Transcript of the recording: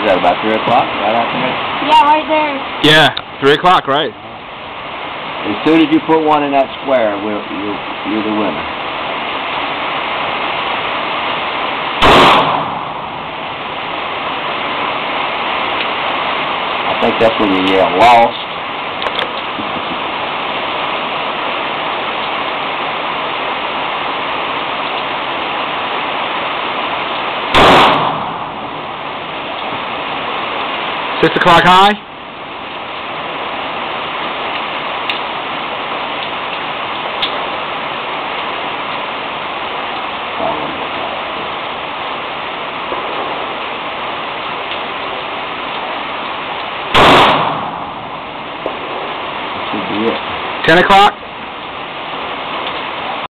about 3 o'clock, right after that? Yeah, right there. Yeah, 3 o'clock, right. Uh-huh. As soon as you put one in that square, we'll, you're, you're the winner. I think that's when you yell lost. Six o'clock high? Should be it. Ten o'clock?